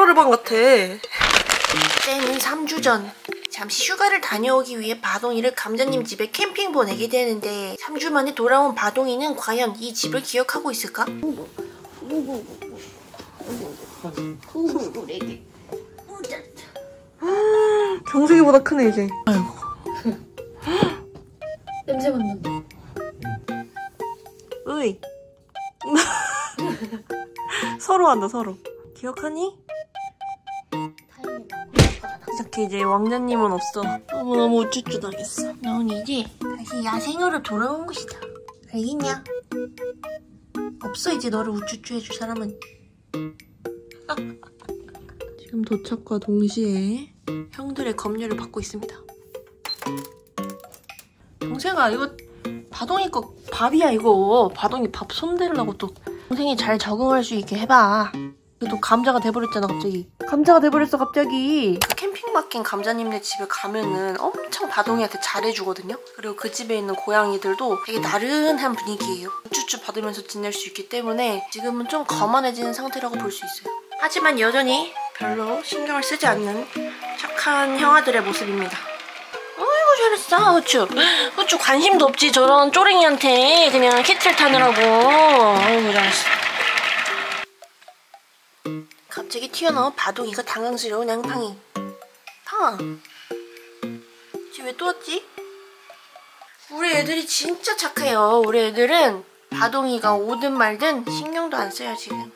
오로르방 같아. 때는 3주 전. 잠시 휴가를 다녀오기 위해 바동이를 감자님 집에 캠핑 보내게 되는데 3주 만에 돌아온 바동이는 과연 이 집을 기억하고 있을까? 경숙이보다 크네 이제. 아이고. 냄새 맡는다. 으이. 서로 한다 서로. 기억하니? 이렇게 이제 왕자님은 없어. 너무너무 우쭈쭈 당했어. 넌 이제 다시 야생으로 돌아온 것이다. 알겠냐? 없어 이제 너를 우쭈쭈 해줄 사람은. 지금 도착과 동시에 형들의 검열을 받고 있습니다. 동생아 이거 바동이 거 밥이야 이거. 바동이 밥 손대려고 또 동생이 잘 적응할 수 있게 해봐. 또 감자가 돼버렸잖아 갑자기. 감자가 돼버렸어 갑자기. 그 캠핑 맡긴 감자님네 집에 가면은 엄청 바동이한테 잘해주거든요. 그리고 그 집에 있는 고양이들도 되게 나른한 분위기예요. 우쭈쭈 받으면서 지낼 수 있기 때문에 지금은 좀 거만해지는 상태라고 볼 수 있어요. 하지만 여전히 별로 신경을 쓰지 않는 착한 형아들의 모습입니다. 아이고 잘했어. 우쭈. 우쭈 관심도 없지 저런 쪼랭이한테. 그냥 키틀 타느라고. 아이고 잘했어 갑자기 튀어나온 바동이가 당황스러운 양팡이. 팡! 지금 왜또 왔지? 우리 애들이 진짜 착해요. 우리 애들은 바동이가 오든 말든 신경도 안 써요, 지금.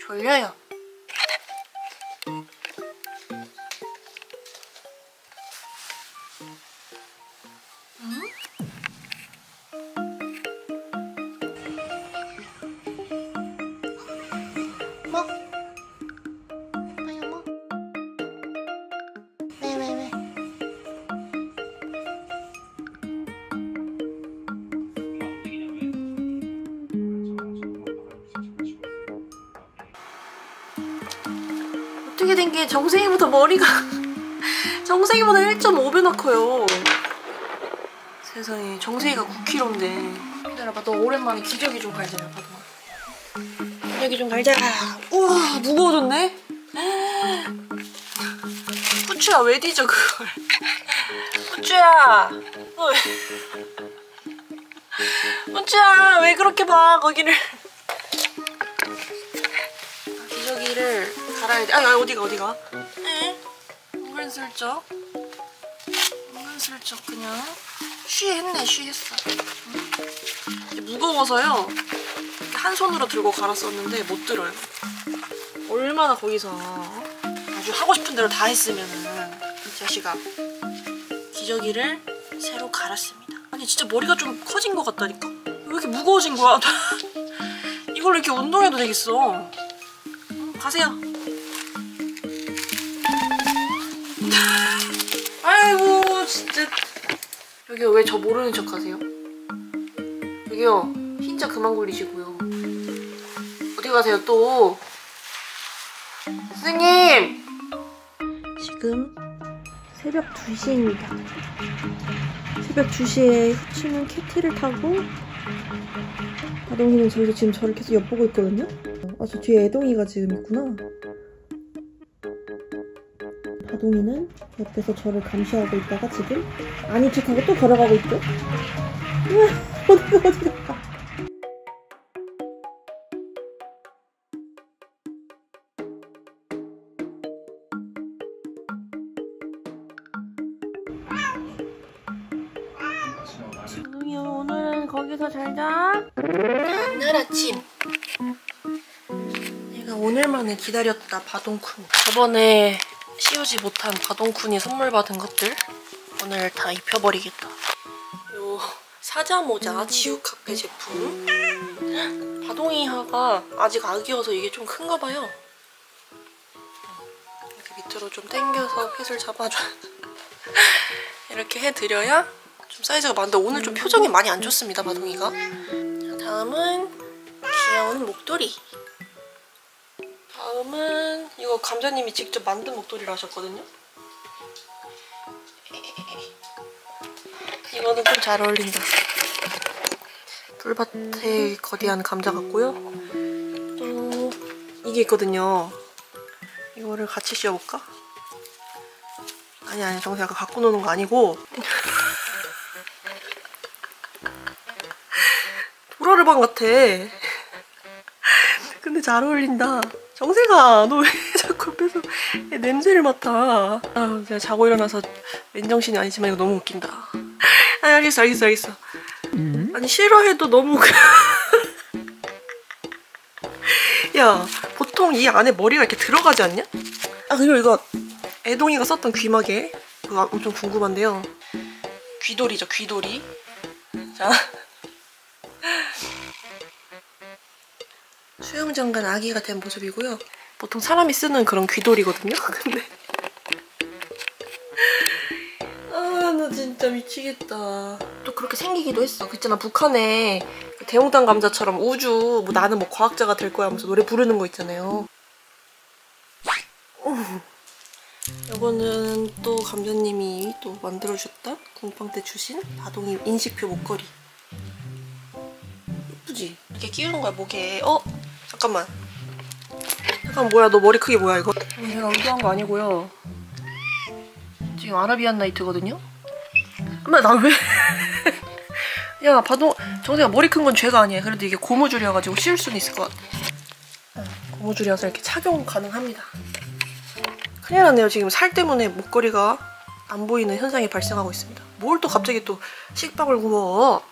졸려요. 어떻게 된 게 정생이보다 머리가 정생이보다 1.5배나 커요. 세상에 정생이가 9kg인데. 기다려봐 너 오랜만에 기저귀 좀 갈자 봐봐. 기저귀 좀 갈자. 우와 무거워졌네? 후추야 왜 뒤져 그걸? 후추야! 후추야 왜 그렇게 봐 거기를 기저귀를 갈아야 돼. 아, 아 어디가 어디가? 에? 은근슬쩍. 은근슬쩍 그냥 쉬했네 쉬했어. 응. 이게 무거워서요. 한 손으로 들고 갈았었는데 못 들어요. 얼마나 거기서 아주 하고 싶은 대로 다 했으면은 이 자식아 기저귀를 새로 갈았습니다. 아니 진짜 머리가 좀 커진 것 같다니까? 왜 이렇게 무거워진 거야? 이걸로 이렇게 운동해도 되겠어. 가세요. 아이고 진짜 여기요 왜 저 모르는 척 하세요? 여기요 흰자 그만 굴리시고요. 어디 가세요 또? 선생님! 지금 새벽 2시입니다. 새벽 2시에 후치는 캐티를 타고 아동이는 저기서 지금 저를 계속 엿보고 있거든요? 아, 저 뒤에 애동이가 지금 있구나. 바동이는 옆에서 저를 감시하고 있다가 지금 아닌 척하고 또 걸어가고 있죠? 어디가 어디 아침. 내가 오늘만에 기다렸다 바동쿤. 저번에 씌우지 못한 바동쿤이 선물 받은 것들 오늘 다 입혀버리겠다. 요 사자 모자 지우 카페 제품. 바동이하가 아직 아기여서 이게 좀 큰가 봐요. 이렇게 밑으로 좀 당겨서 핏을 잡아줘. 이렇게 해드려야 좀 사이즈가 많은데 오늘 좀 표정이 많이 안 좋습니다 바동이가. 자, 다음은 귀여운 목도리. 다음은 이거 감자님이 직접 만든 목도리를 하셨거든요. 이거는 좀 잘 어울린다. 풀밭에 거대한 감자 같고요. 또 이게 있거든요. 이거를 같이 씌워볼까? 아니 아니 정세가 갖고 노는 거 아니고 도라르방 같아 잘 어울린다. 정세가 너 왜 자꾸 옆에서 얘 냄새를 맡아? 아 제가 자고 일어나서 맨정신이 아니지만 이거 너무 웃긴다. 아니 알겠어 알겠어 알겠어. 아니 싫어해도 너무 야 보통 이 안에 머리가 이렇게 들어가지 않냐? 아 그리고 이거 애동이가 썼던 귀마개? 그거 엄청 궁금한데요. 귀돌이죠 귀돌이. 자 수영장간 아기가 된 모습이고요. 보통 사람이 쓰는 그런 귀돌이거든요. 근데. 아 나 진짜 미치겠다. 또 그렇게 생기기도 했어. 그 있잖아. 북한에 그 대홍당 감자처럼 우주 뭐 나는 뭐 과학자가 될 거야 하면서 노래 부르는 거 있잖아요. 이거는 또 감자님이 또 만들어주셨다? 궁빵 때 주신 바동이 인식표 목걸이. 예쁘지? 이렇게 끼우는 거야 목에. 어? 잠깐만. 잠깐 뭐야 너 머리 크기 뭐야 이거? 제가 의도한 거 아니고요. 지금 아라비안 나이트거든요? 근데 나 왜? 야 바동 정세가 머리 큰 건 죄가 아니야. 그래도 이게 고무줄이어가지고 씌울 수는 있을 것 같아. 응, 고무줄이어서 이렇게 착용 가능합니다. 큰일 났네요 지금. 살 때문에 목걸이가 안 보이는 현상이 발생하고 있습니다. 뭘 또 갑자기 또 식빵을 구워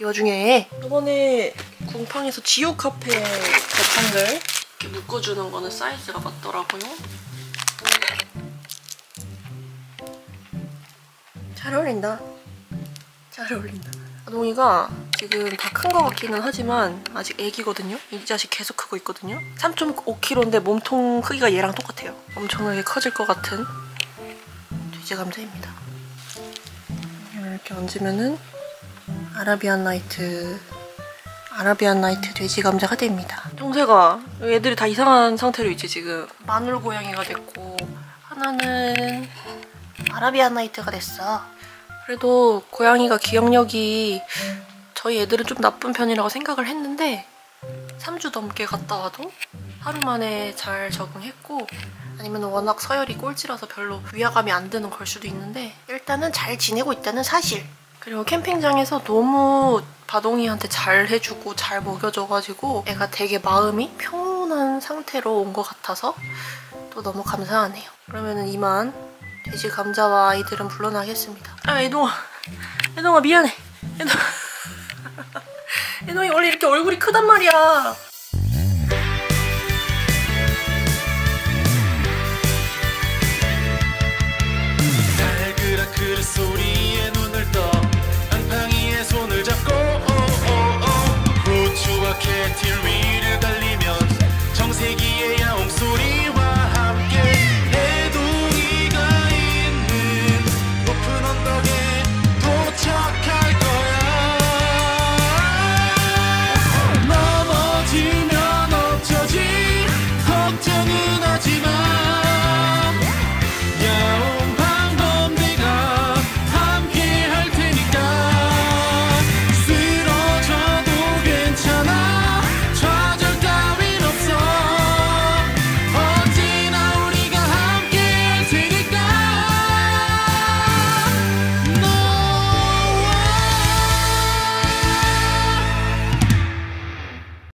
이 와중에 이번에 궁팡에서 지오 카페 제품들 이렇게 묶어주는 거는 사이즈가 맞더라고요. 잘 어울린다. 잘 어울린다. 아동이가 지금 다 큰 거 같기는 하지만 아직 애기거든요. 이 자식 계속 크고 있거든요. 3.5kg인데 몸통 크기가 얘랑 똑같아요. 엄청나게 커질 것 같은 돼지 감자입니다. 이렇게 얹으면은 아라비안 나이트 아라비안 나이트 돼지 감자가 됩니다. 정세가 애들이 다 이상한 상태로 있지 지금 마늘 고양이가 됐고 하나는 아라비안 나이트가 됐어. 그래도 고양이가 기억력이 저희 애들은 좀 나쁜 편이라고 생각을 했는데 3주 넘게 갔다 와도 하루 만에 잘 적응했고 아니면 워낙 서열이 꼴찌라서 별로 위화감이 안 드는 걸 수도 있는데 일단은 잘 지내고 있다는 사실 그리고 캠핑장에서 너무 바동이한테 잘 해주고 잘 먹여줘가지고 애가 되게 마음이 평온한 상태로 온 것 같아서 또 너무 감사하네요. 그러면은 이만 돼지 감자와 아이들은 물러나겠습니다. 아 애동아, 애동아 미안해. 애동, 애동이 원래 이렇게 얼굴이 크단 말이야.